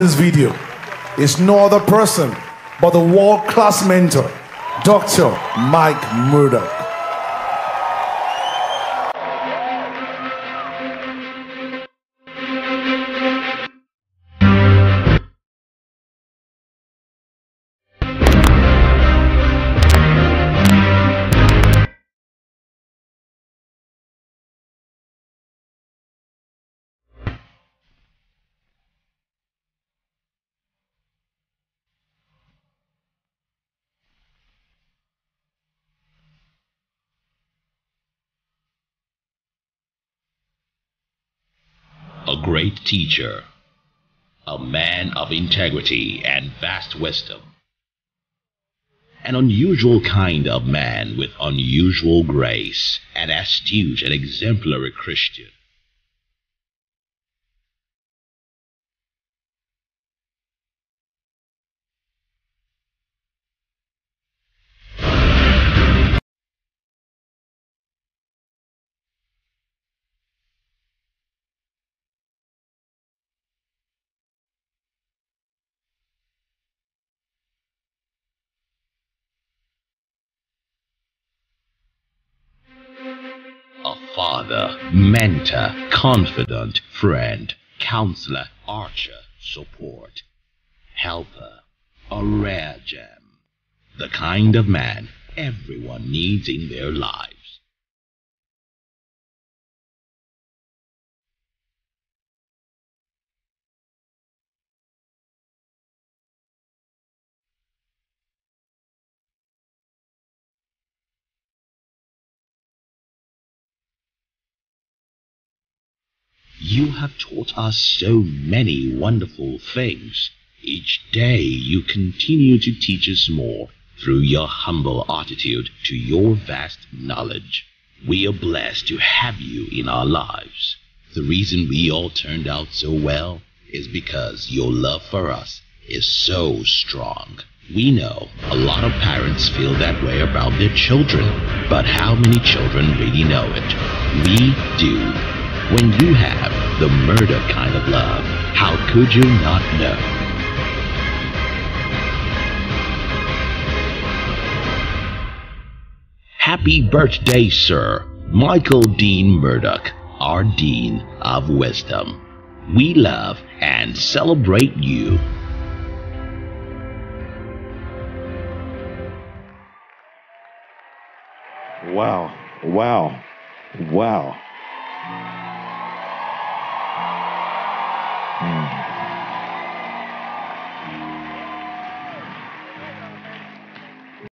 this video is no other person but the world class mentor, Dr. Mike Murdock. A great teacher, a man of integrity and vast wisdom, an unusual kind of man with unusual grace, an astute and exemplary Christian. Father, mentor, confidant, friend, counselor, archer, support, helper, a rare gem, the kind of man everyone needs in their lives. You have taught us so many wonderful things. Each day you continue to teach us more through your humble attitude to your vast knowledge. We are blessed to have you in our lives. The reason we all turned out so well is because your love for us is so strong. We know a lot of parents feel that way about their children, but how many children really know it? We do. When you have the Murdock kind of love, how could you not know? Happy birthday, sir, Michael Dean Murdock, our Dean of Wisdom. We love and celebrate you. Wow. Wow. Wow.